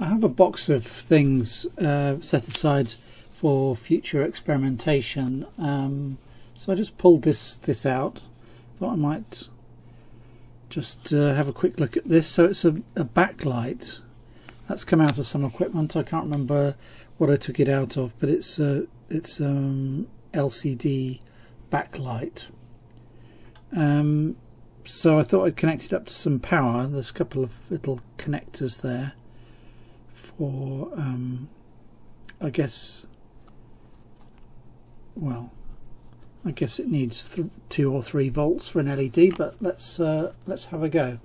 I have a box of things uh, set aside for future experimentation. Um, so I just pulled this this out. Thought I might just uh, have a quick look at this. So it's a, a backlight that's come out of some equipment. I can't remember what I took it out of, but it's a it's um, LCD backlight. Um, so I thought I'd connect it up to some power. There's a couple of little connectors there for, um, I guess, well, I guess it needs two or three volts for an LED, but let's uh, let's have a go.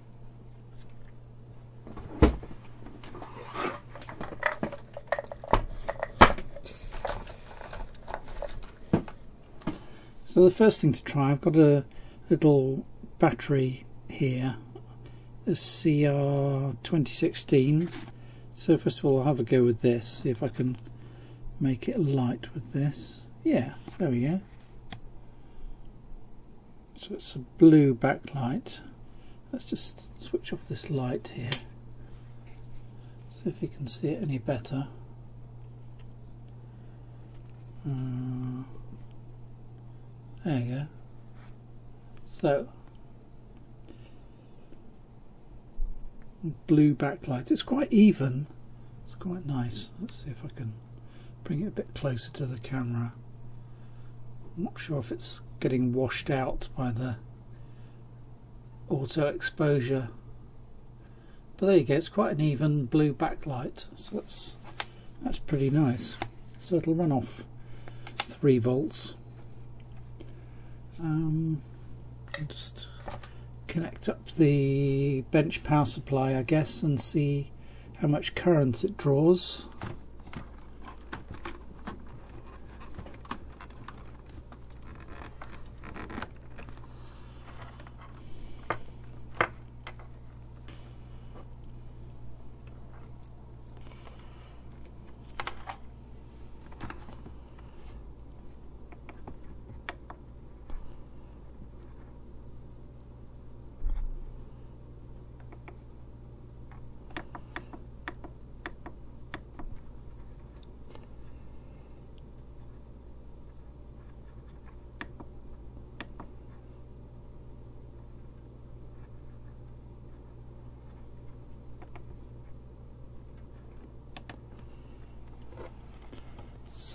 So the first thing to try, I've got a little battery here, a CR 2016. So first of all I'll have a go with this, see if I can make it light with this. Yeah, there we go. So it's a blue backlight. Let's just switch off this light here. See if you can see it any better. Uh, there you go. So, blue backlight. It's quite even. It's quite nice. Let's see if I can bring it a bit closer to the camera. I'm not sure if it's getting washed out by the auto exposure. But there you go, it's quite an even blue backlight. So that's that's pretty nice. So it'll run off 3 volts. Um, just connect up the bench power supply I guess and see how much current it draws.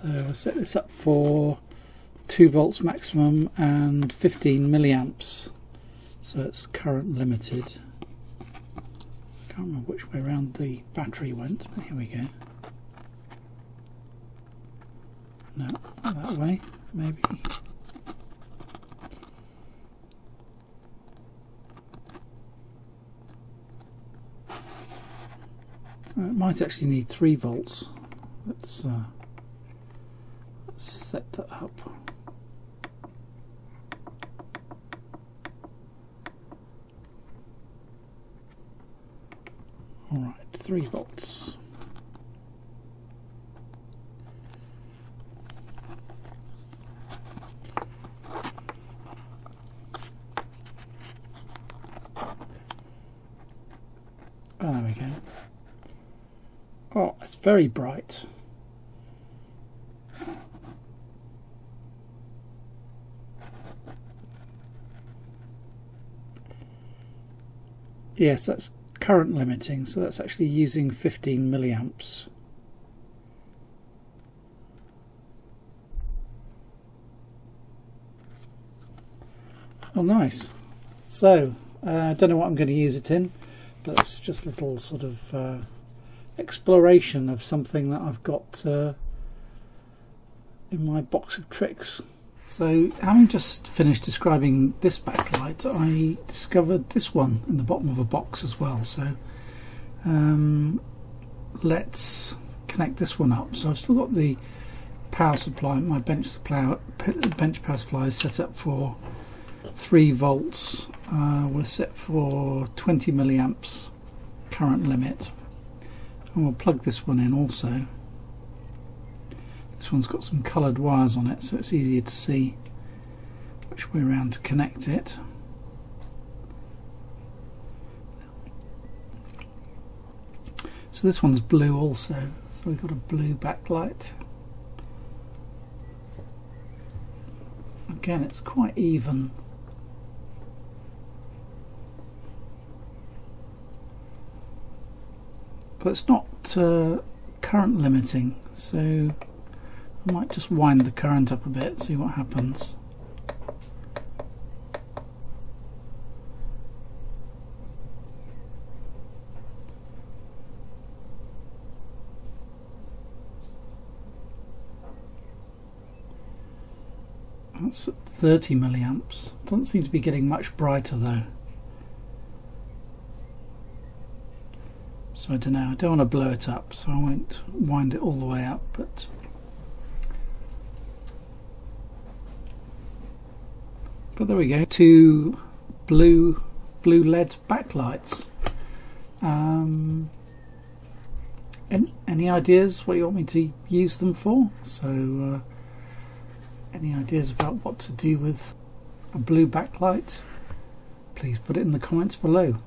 So I set this up for 2 volts maximum and 15 milliamps. So it's current limited. I Can't remember which way around the battery went, but here we go. No, that way, maybe. Uh, it might actually need 3 volts. Let's uh, set that up. Alright, 3 volts. Oh, there we go. Oh, it's very bright. Yes, that's current limiting, so that's actually using 15 milliamps. Oh, nice. So, uh, I don't know what I'm going to use it in, but it's just a little sort of uh, exploration of something that I've got uh, in my box of tricks. So having just finished describing this backlight I discovered this one in the bottom of a box as well. So um, let's connect this one up. So I've still got the power supply my bench supply bench power supply is set up for 3 volts. Uh, we're set for 20 milliamps current limit. And we'll plug this one in also this one's got some coloured wires on it so it's easier to see which way around to connect it. So this one's blue also. So we've got a blue backlight. Again, it's quite even. But it's not uh, current limiting, so I might just wind the current up a bit, see what happens. That's at 30 milliamps. Doesn't seem to be getting much brighter though. So I don't know, I don't want to blow it up, so I won't wind it all the way up, but but there we go, two blue blue LED backlights. Um, any, any ideas what you want me to use them for? So uh, any ideas about what to do with a blue backlight? Please put it in the comments below.